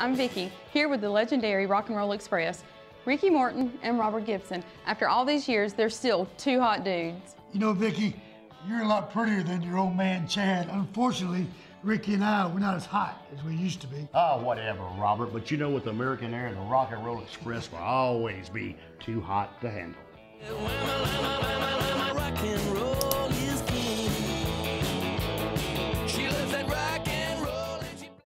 I'm Vicki, here with the legendary Rock and Roll Express. Ricky Morton and Robert Gibson. After all these years, they're still two hot dudes. You know, Vicki, you're a lot prettier than your old man Chad. Unfortunately, Ricky and I, we're not as hot as we used to be. Oh, whatever, Robert. But you know, with American Air, the Rock and Roll Express will always be too hot to handle.